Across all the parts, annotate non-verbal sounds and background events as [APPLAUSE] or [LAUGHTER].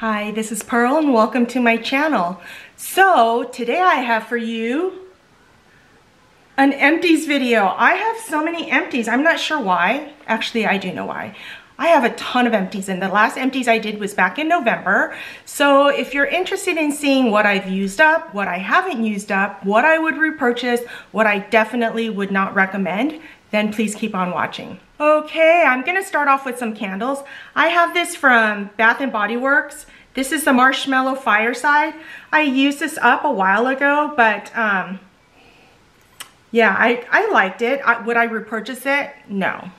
Hi, this is Pearl and welcome to my channel. So today I have for you an empties video. I have so many empties. I'm not sure why. Actually, I do know why. I have a ton of empties and the last empties I did was back in November. So if you're interested in seeing what I've used up, what I haven't used up, what I would repurchase, what I definitely would not recommend, then please keep on watching. Okay, I'm gonna start off with some candles. I have this from Bath & Body Works. This is the Marshmallow Fireside. I used this up a while ago, but um, yeah, I, I liked it. I, would I repurchase it? No,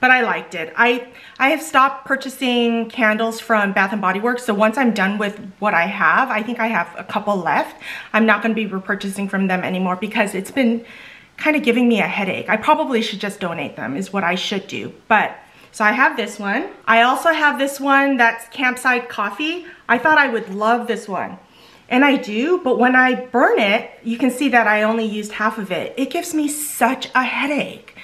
but I liked it. I, I have stopped purchasing candles from Bath & Body Works, so once I'm done with what I have, I think I have a couple left, I'm not gonna be repurchasing from them anymore because it's been kind of giving me a headache. I probably should just donate them is what I should do. But so I have this one. I also have this one that's campsite Coffee. I thought I would love this one. And I do, but when I burn it, you can see that I only used half of it. It gives me such a headache.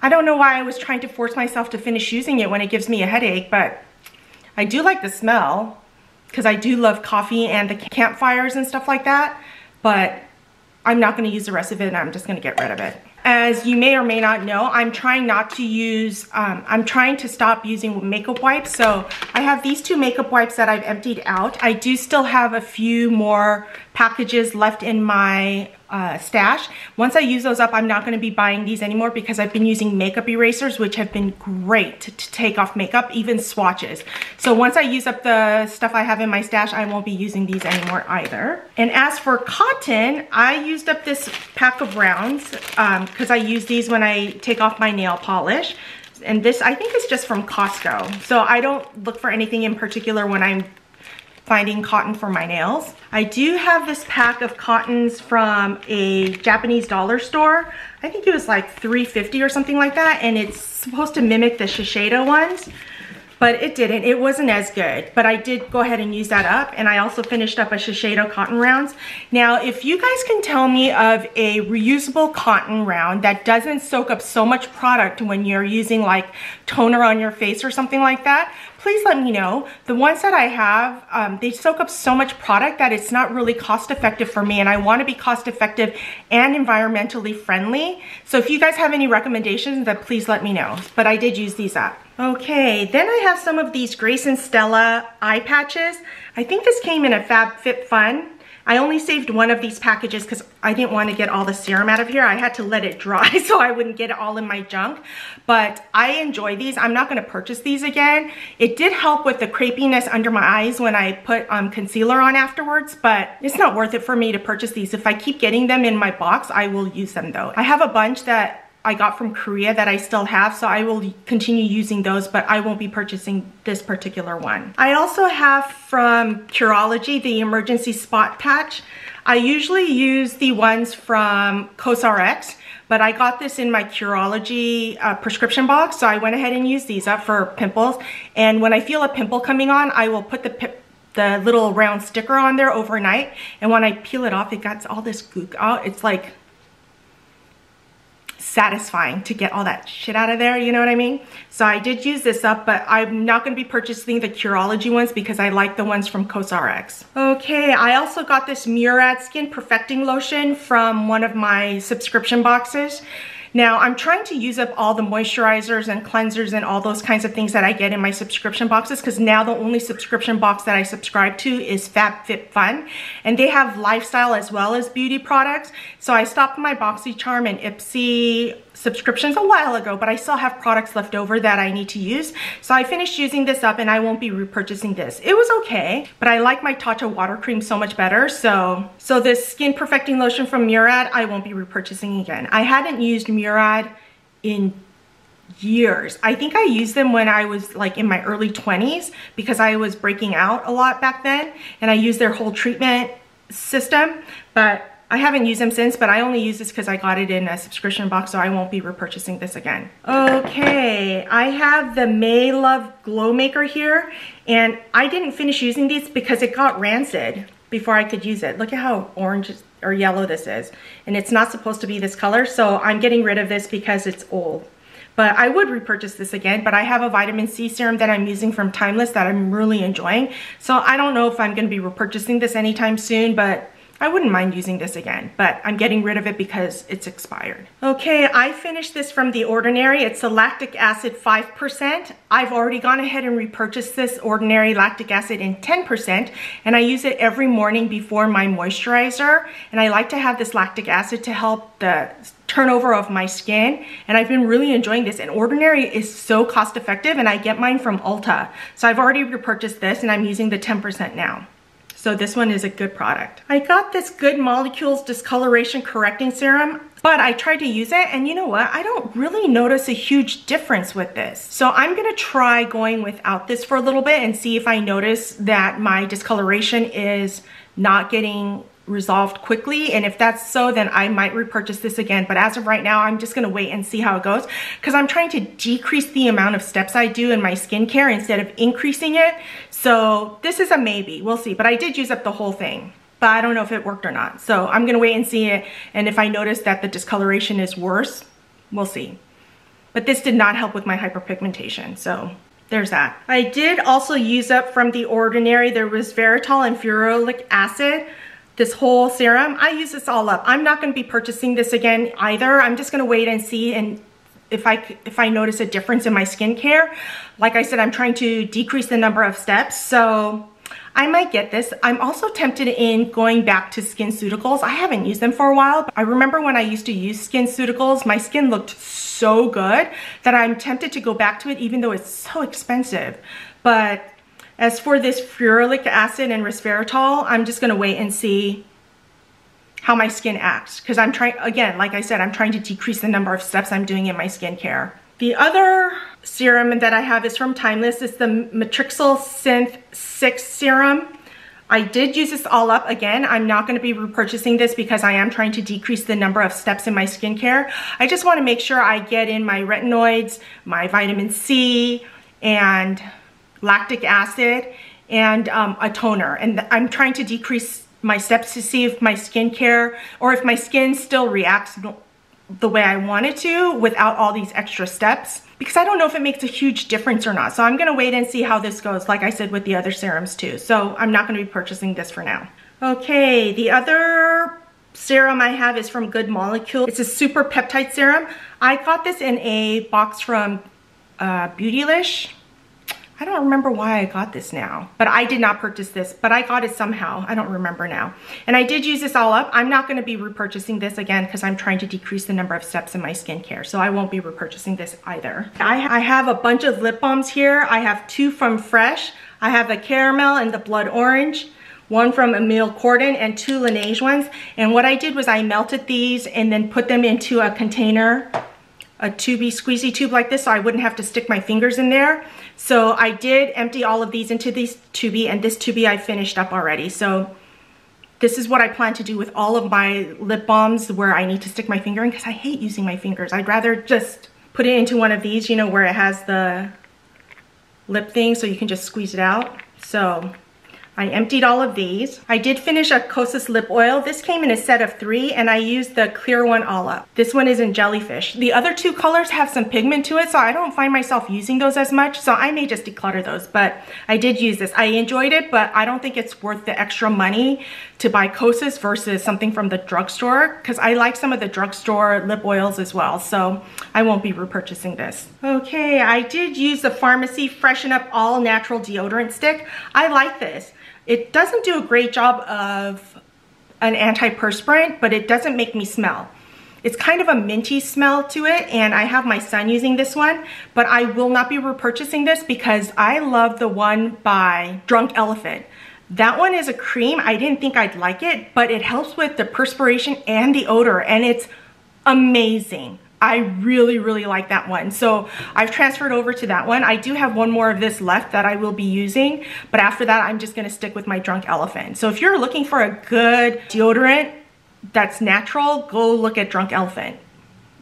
I don't know why I was trying to force myself to finish using it when it gives me a headache, but I do like the smell because I do love coffee and the campfires and stuff like that. But I'm not gonna use the rest of it and I'm just gonna get rid of it. As you may or may not know, I'm trying not to use, um, I'm trying to stop using makeup wipes. So I have these two makeup wipes that I've emptied out. I do still have a few more packages left in my uh, stash. Once I use those up, I'm not gonna be buying these anymore because I've been using makeup erasers, which have been great to, take off makeup, even swatches. So once I use up the stuff I have in my stash, I won't be using these anymore either. And as for cotton, I used up this pack of rounds because um, I use these when I take off my nail polish. And this, I think is just from Costco. So I don't look for anything in particular when I'm finding cotton for my nails. I do have this pack of cottons from a Japanese dollar store. I think it was like 350 or something like that and it's supposed to mimic the Shiseido ones but it didn't. It wasn't as good, but I did go ahead and use that up. And I also finished up a Shiseido cotton rounds. Now, if you guys can tell me of a reusable cotton round that doesn't soak up so much product when you're using like toner on your face or something like that, please let me know. The ones that I have, um, they soak up so much product that it's not really cost effective for me and I wanna be cost effective and environmentally friendly. So if you guys have any recommendations, then please let me know. But I did use these up. Okay, then I have some of these Grace and Stella eye patches. I think this came in a FabFitFun. I only saved one of these packages because I didn't want to get all the serum out of here. I had to let it dry [LAUGHS] so I wouldn't get it all in my junk. But I enjoy these. I'm not going to purchase these again. It did help with the crepiness under my eyes when I put um, concealer on afterwards, but it's not worth it for me to purchase these. If I keep getting them in my box, I will use them though. I have a bunch that I got from Korea that I still have, so I will continue using those, but I won't be purchasing this particular one. I also have from Curology the emergency spot patch. I usually use the ones from COSRX, but I got this in my Curology uh, prescription box, so I went ahead and used these up for pimples. And when I feel a pimple coming on, I will put the the little round sticker on there overnight. And when I peel it off, it gets all this gook out. It's like satisfying to get all that shit out of there, you know what I mean? So I did use this up, but I'm not gonna be purchasing the Curology ones because I like the ones from COSRX. Okay, I also got this Murad Skin Perfecting Lotion from one of my subscription boxes. Now, I'm trying to use up all the moisturizers and cleansers and all those kinds of things that I get in my subscription boxes because now the only subscription box that I subscribe to is FabFitFun and they have lifestyle as well as beauty products. So I stopped my BoxyCharm and Ipsy subscriptions a while ago, but I still have products left over that I need to use. So I finished using this up and I won't be repurchasing this. It was okay, but I like my Tatcha water cream so much better. So, so this skin perfecting lotion from Murad, I won't be repurchasing again. I hadn't used Murad in years. I think I used them when I was like in my early 20s because I was breaking out a lot back then and I used their whole treatment system, but I haven't used them since, but I only use this because I got it in a subscription box, so I won't be repurchasing this again. Okay, I have the Maelove Glow Maker here, and I didn't finish using these because it got rancid before I could use it. Look at how orange or yellow this is, and it's not supposed to be this color, so I'm getting rid of this because it's old. but I would repurchase this again, but I have a vitamin C serum that I'm using from Timeless that I'm really enjoying. So I don't know if I'm gonna be repurchasing this anytime soon, but I wouldn't mind using this again, but I'm getting rid of it because it's expired. Okay, I finished this from The Ordinary. It's a lactic acid 5%. I've already gone ahead and repurchased this Ordinary lactic acid in 10%, and I use it every morning before my moisturizer. And I like to have this lactic acid to help the turnover of my skin and I've been really enjoying this and Ordinary is so cost effective and I get mine from Ulta. So I've already repurchased this and I'm using the 10% now. So this one is a good product. I got this Good Molecules Discoloration Correcting Serum, but I tried to use it and you know what? I don't really notice a huge difference with this. So I'm gonna try going without this for a little bit and see if I notice that my discoloration is not getting resolved quickly. And if that's so then I might repurchase this again. But as of right now I'm just gonna wait and see how it goes because I'm trying to decrease the amount of steps I do in my skincare instead of increasing it. So this is a maybe. We'll see. But I did use up the whole thing. But I don't know if it worked or not. So I'm gonna wait and see it. And if I notice that the discoloration is worse we'll see. But this did not help with my hyperpigmentation. So there's that. I did also use up from The Ordinary, there was Resveratrol and Ferulic acid this whole serum. I use this all up. I'm not going to be purchasing this again either. I'm just going to wait and see and if I, if I notice a difference in my skincare. Like I said, I'm trying to decrease the number of steps. So I might get this. I'm also tempted in going back to SkinCeuticals. I haven't used them for a while. But I remember when I used to use SkinCeuticals, my skin looked so good that I'm tempted to go back to it even though it's so expensive. But as for this ferulic acid and resveratrol, I'm just gonna wait and see how my skin acts. Because I'm trying, again, like I said, I'm trying to decrease the number of steps I'm doing in my skincare. The other serum that I have is from Timeless. It's the Matrixyl Synth 6 serum. I did use this all up again. I'm not going to be repurchasing this because I am trying to decrease the number of steps in my skincare. I just want to make sure I get in my retinoids, my vitamin C, and lactic acid, and um, a toner. And I'm trying to decrease my steps to see if my skincare or if my skin still reacts the way I want it to without all these extra steps because I don't know if it makes a huge difference or not. So I'm gonna wait and see how this goes, like I said with the other serums too. So I'm not gonna be purchasing this for now. Okay, the other serum I have is from Good Molecule. It's a super peptide serum. I got this in a box from uh, Beautylish. I don't remember why I got this now, but I did not purchase this, but I got it somehow. I don't remember now. And I did use this all up. I'm not gonna be repurchasing this again because I'm trying to decrease the number of steps in my skincare. So I won't be repurchasing this either. I, I have a bunch of lip balms here. I have two from Fresh. I have the caramel and the blood orange one from Emile Cordon and two Laneige ones. And what I did was I melted these and then put them into a container a tubey squeezy tube like this so I wouldn't have to stick my fingers in there. So I did empty all of these into this tubey and this tubey I finished up already. So this is what I plan to do with all of my lip balms where I need to stick my finger in because I hate using my fingers. I'd rather just put it into one of these, you know, where it has the lip thing so you can just squeeze it out. So I emptied all of these. I did finish a Kosas lip oil. This came in a set of three and I used the clear one all up. This one is in Jellyfish. The other two colors have some pigment to it so I don't find myself using those as much so I may just declutter those but I did use this. I enjoyed it but I don't think it's worth the extra money to buy Kosas versus something from the drugstore because I like some of the drugstore lip oils as well so I won't be repurchasing this. Okay, I did use the Farmacy Freshen Up All Natural Deodorant Stick. I like this. It doesn't do a great job of an antiperspirant, but it doesn't make me smell. It's kind of a minty smell to it, and I have my son using this one, but I will not be repurchasing this because I love the one by Drunk Elephant. That one is a cream. I didn't think I'd like it, but it helps with the perspiration and the odor, and it's amazing. I really, really like that one. So I've transferred over to that one. I do have one more of this left that I will be using, but after that, I'm just gonna stick with my Drunk Elephant. So if you're looking for a good deodorant that's natural, go look at Drunk Elephant.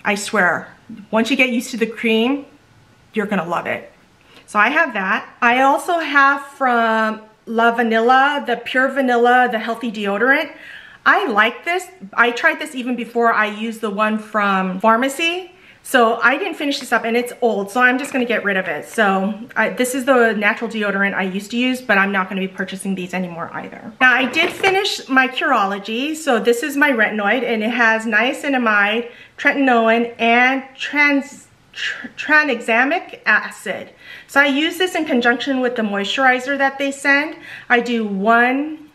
I swear, once you get used to the cream, you're gonna love it. So I have that. I also have from LaVanila, the Pure Vanilla, the Healthy Deodorant. I like this. I tried this even before I used the one from Farmacy. So I didn't finish this up and it's old, so I'm just gonna get rid of it. So I, this is the natural deodorant I used to use, but I'm not gonna be purchasing these anymore either. Now I did finish my Curology. So this is my retinoid and it has niacinamide, tretinoin, and trans tranexamic acid. So I use this in conjunction with the moisturizer that they send. I do one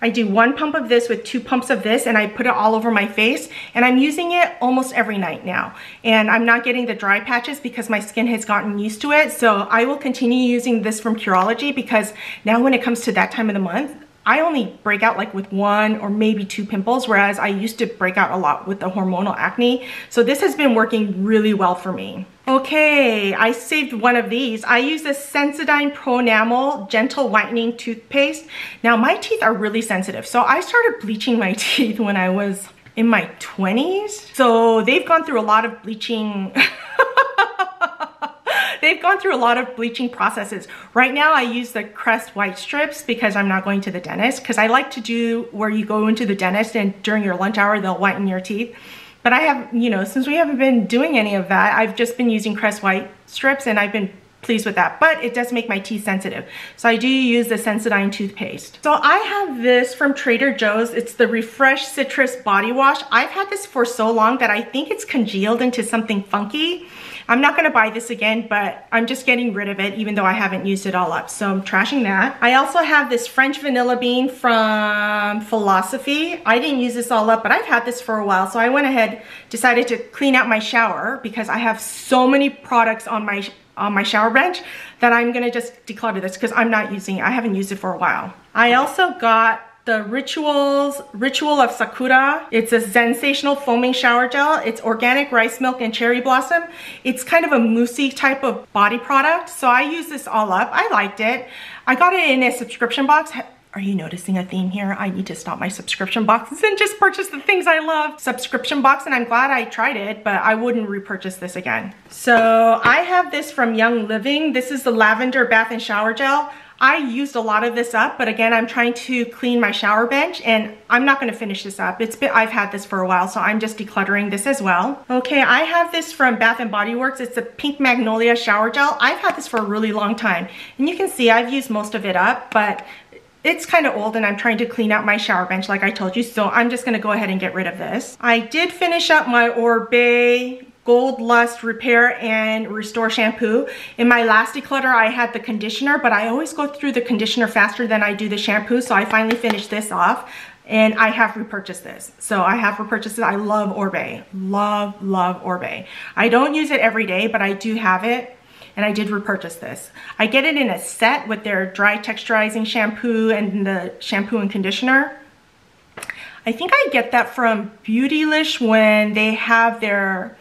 I do one pump of this with two pumps of this and I put it all over my face and I'm using it almost every night now. And I'm not getting the dry patches because my skin has gotten used to it. So I will continue using this from Curology because now when it comes to that time of the month, I only break out like with one or maybe two pimples, whereas I used to break out a lot with the hormonal acne. So this has been working really well for me. Okay, I saved one of these. I use the Sensodyne Pro Enamel Gentle Whitening Toothpaste. Now my teeth are really sensitive, so I started bleaching my [LAUGHS] teeth when I was in my 20s. So they've gone through a lot of bleaching [LAUGHS] they've gone through a lot of bleaching processes. Right now I use the Crest White Strips because I'm not going to the dentist because I like to do where you go into the dentist and during your lunch hour they'll whiten your teeth. But I have, you know, since we haven't been doing any of that, I've just been using Crest White Strips and I've been pleased with that, but it does make my teeth sensitive. So I do use the Sensodyne toothpaste. So I have this from Trader Joe's. It's the Refresh Citrus Body Wash. I've had this for so long that I think it's congealed into something funky. I'm not gonna buy this again, but I'm just getting rid of it even though I haven't used it all up. So I'm trashing that. I also have this French Vanilla Bean from Philosophy. I didn't use this all up, but I've had this for a while. So I went ahead, decided to clean out my shower because I have so many products on my on my shower bench that I'm gonna just declutter this because I'm not using it. I haven't used it for a while. I also got the Rituals, Ritual of Sakura. It's a sensational foaming shower gel. It's organic rice milk and cherry blossom. It's kind of a moussey type of body product. So I use this all up. I liked it. I got it in a subscription box. Are you noticing a theme here? I need to stop my subscription boxes [LAUGHS] and just purchase the things I love. Subscription box, and I'm glad I tried it, but I wouldn't repurchase this again. So I have this from Young Living. This is the Lavender Bath and Shower Gel. I used a lot of this up, but again, I'm trying to clean my shower bench and I'm not gonna finish this up. It's been, I've had this for a while, so I'm just decluttering this as well. Okay, I have this from Bath & Body Works. It's a Pink Magnolia Shower Gel. I've had this for a really long time. And you can see I've used most of it up, but it's kind of old and I'm trying to clean out my shower bench like I told you, so I'm just gonna go ahead and get rid of this. I did finish up my Oribe Gold Lust Repair and Restore Shampoo. In my last declutter, I had the conditioner, but I always go through the conditioner faster than I do the shampoo, so I finally finished this off and I have repurchased this. So I have repurchased it. I love Oribe. Love, love Oribe. I don't use it every day, but I do have it and I did repurchase this. I get it in a set with their dry texturizing shampoo and the shampoo and conditioner. I think I get that from Beautylish when they have their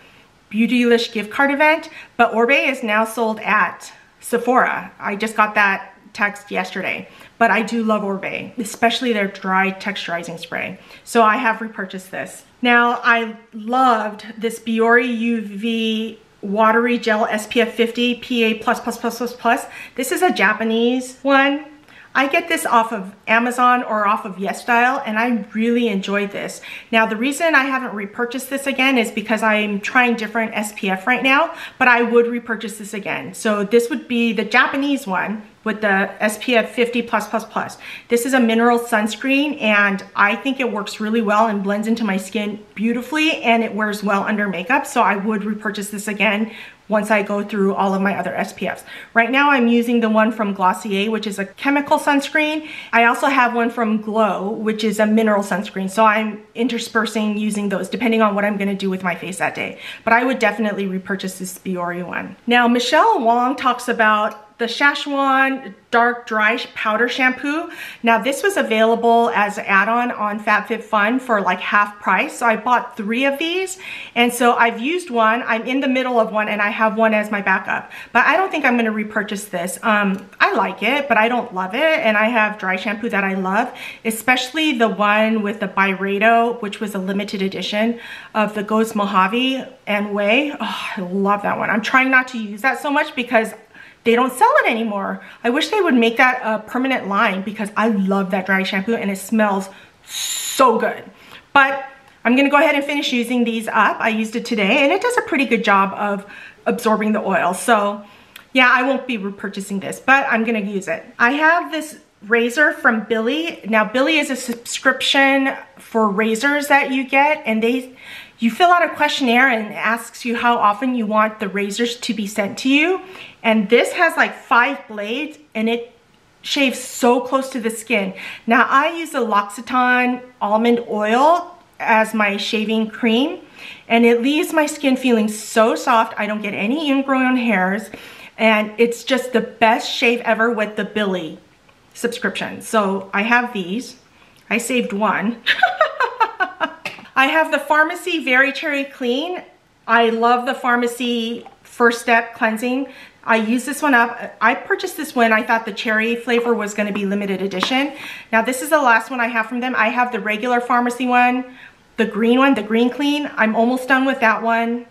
Beautylish gift card event, but Oribe is now sold at Sephora. I just got that text yesterday, but I do love Oribe, especially their dry texturizing spray. So I have repurchased this. Now I loved this Biore UV watery gel SPF 50 PA+++++. This is a Japanese one I get this off of Amazon or off of YesStyle and I really enjoy this. Now the reason I haven't repurchased this again is because I'm trying different SPF right now, but I would repurchase this again. So this would be the Japanese one with the SPF 50+++. plus This is a mineral sunscreen and I think it works really well and blends into my skin beautifully and it wears well under makeup. So I would repurchase this again once I go through all of my other SPFs. Right now I'm using the one from Glossier, which is a chemical sunscreen. I also have one from Glow, which is a mineral sunscreen. So I'm interspersing using those depending on what I'm gonna do with my face that day. But I would definitely repurchase this Biore one. Now, Michelle Wong talks about the Sachajuan Dark Dry Powder Shampoo. Now this was available as an add-on on FabFitFun for like half price. So I bought three of these. And so I've used one, I'm in the middle of one and I have one as my backup. But I don't think I'm gonna repurchase this. Um, I like it, but I don't love it. And I have dry shampoo that I love, especially the one with the Byredo, which was a limited edition of the Ghost Mojave and Way. Oh, I love that one. I'm trying not to use that so much because they don't sell it anymore. I wish they would make that a permanent line because I love that dry shampoo and it smells so good. But I'm gonna go ahead and finish using these up. I used it today and it does a pretty good job of absorbing the oil. So yeah, I won't be repurchasing this, but I'm gonna use it. I have this razor from Billie. Now Billie is a subscription for razors that you get and they you fill out a questionnaire and it asks you how often you want the razors to be sent to you. And this has like five blades and it shaves so close to the skin. Now I use the L'Occitane almond oil as my shaving cream and it leaves my skin feeling so soft. I don't get any ingrown hairs and it's just the best shave ever with the Billie subscription. So I have these. I saved one. [LAUGHS] I have the Farmacy Very Cherry Clean. I love the Farmacy First Step Cleansing. I use this one up. I purchased this when I thought the cherry flavor was gonna be limited edition. Now this is the last one I have from them. I have the regular Farmacy one, the green one, the green clean. I'm almost done with that one.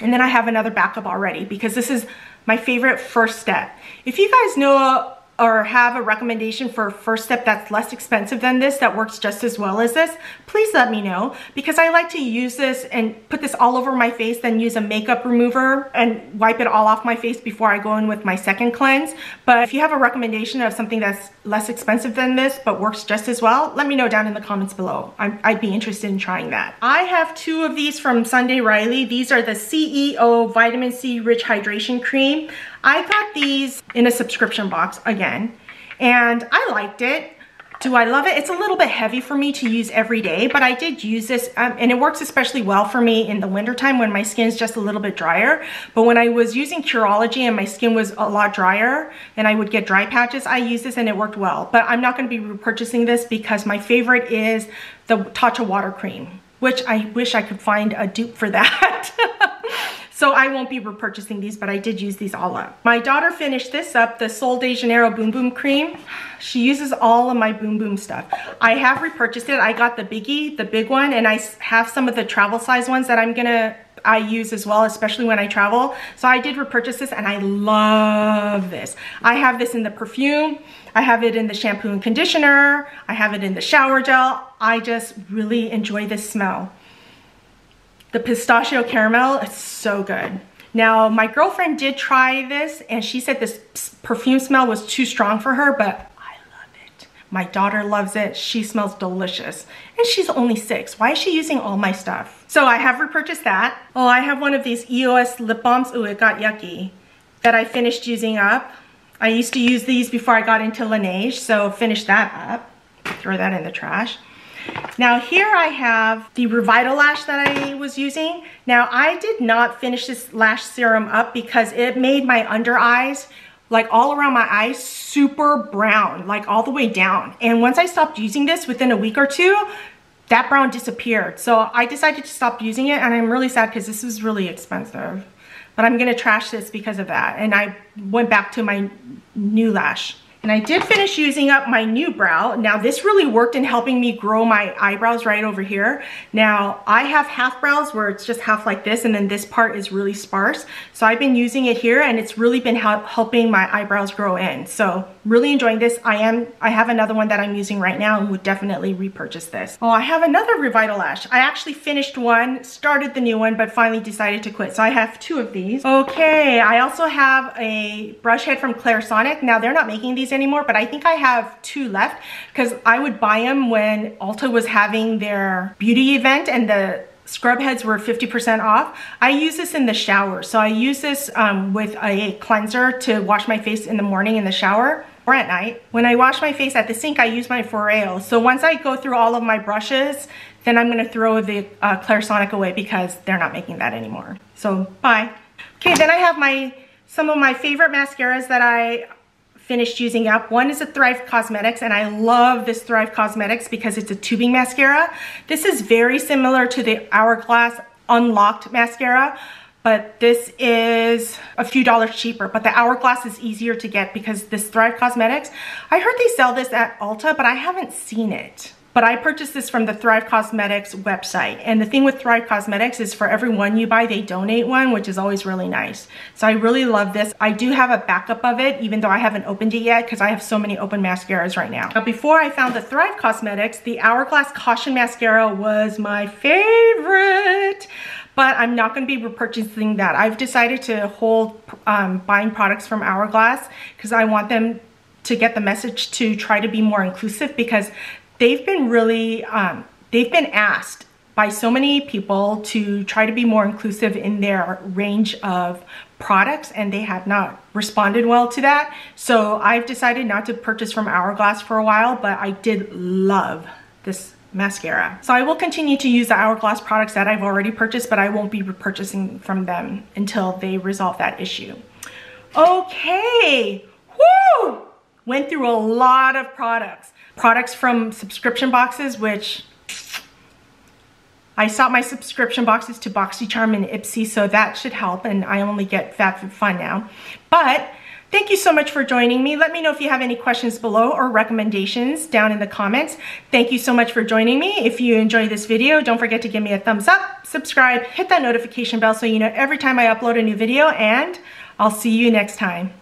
And then I have another backup already because this is my favorite first step. If you guys know or have a recommendation for a first step that's less expensive than this that works just as well as this, please let me know because I like to use this and put this all over my face then use a makeup remover and wipe it all off my face before I go in with my second cleanse. But if you have a recommendation of something that's less expensive than this but works just as well, let me know down in the comments below. i would be interested in trying that. I have two of these from Sunday Riley. These are the CEO Vitamin C Rich Hydration Cream. I got these in a subscription box again, and I liked it. Do I love it? It's a little bit heavy for me to use every day, but I did use this um, and it works especially well for me in the wintertime when my skin is just a little bit drier. But when I was using Curology and my skin was a lot drier and I would get dry patches, I used this and it worked well. But I'm not gonna be repurchasing this because my favorite is the Tatcha Water Cream, which I wish I could find a dupe for that. [LAUGHS] So I won't be repurchasing these, but I did use these all up. My daughter finished this up, the Sol de Janeiro Boom Boom Cream. She uses all of my Boom Boom stuff. I have repurchased it. I got the biggie, the big one, and I have some of the travel size ones that I'm gonna I use as well, especially when I travel. So I did repurchase this and I love this. I have this in the perfume. I have it in the shampoo and conditioner. I have it in the shower gel. I just really enjoy this smell. The pistachio caramel, it's so good. Now, my girlfriend did try this and she said this perfume smell was too strong for her, but I love it. My daughter loves it. She smells delicious. And she's only six. Why is she using all my stuff? So I have repurchased that. Oh, I have one of these EOS lip balms. Oh, it got yucky. That I finished using up. I used to use these before I got into Laneige, so finish that up. Throw that in the trash. Now here I have the Revitalash that I was using. Now I did not finish this lash serum up because it made my under eyes like all around my eyes super brown like all the way down. And once I stopped using this within a week or two that brown disappeared. So I decided to stop using it and I'm really sad because this was really expensive. But I'm gonna trash this because of that and I went back to my NeuLash and I did finish using up my NeuBrow. Now this really worked in helping me grow my eyebrows right over here. Now I have half brows where it's just half like this and then this part is really sparse. So I've been using it here and it's really been helping my eyebrows grow in. So really enjoying this. I am, I have another one that I'm using right now and would definitely repurchase this. Oh, I have another Revitalash. I actually finished one, started the new one, but finally decided to quit. So I have two of these. Okay, I also have a brush head from Clarisonic. Now they're not making these anymore, but I think I have two left because I would buy them when Ulta was having their beauty event and the scrub heads were 50% off. I use this in the shower. So I use this um, with a cleanser to wash my face in the morning in the shower or at night. When I wash my face at the sink, I use my Foreo. So once I go through all of my brushes, then I'm gonna throw the uh, Clarisonic away because they're not making that anymore. So bye. Okay, then I have my some of my favorite mascaras that I finished using up. One is a Thrive Cosmetics, and I love this Thrive Cosmetics because it's a tubing mascara. This is very similar to the Hourglass Unlocked mascara, but this is a few dollars cheaper. But the Hourglass is easier to get because this Thrive Cosmetics, I heard they sell this at Ulta, but I haven't seen it. But I purchased this from the Thrive Cosmetics website. And the thing with Thrive Cosmetics is for every one you buy, they donate one, which is always really nice. So I really love this. I do have a backup of it, even though I haven't opened it yet because I have so many open mascaras right now. Now before I found the Thrive Cosmetics, the Hourglass Caution Mascara was my favorite but I'm not going to be repurchasing that. I've decided to hold um, buying products from Hourglass because I want them to get the message to try to be more inclusive because they've been really, um, they've been asked by so many people to try to be more inclusive in their range of products and they have not responded well to that. So I've decided not to purchase from Hourglass for a while, but I did love this mascara. So I will continue to use the Hourglass products that I've already purchased, but I won't be purchasing from them until they resolve that issue. Okay, whoo! Went through a lot of products products from subscription boxes, which I stopped my subscription boxes to BoxyCharm and Ipsy, so that should help, and I only get FabFitFun now. But thank you so much for joining me. Let me know if you have any questions below or recommendations down in the comments. Thank you so much for joining me. If you enjoyed this video, don't forget to give me a thumbs up, subscribe, hit that notification bell so you know every time I upload a new video, and I'll see you next time.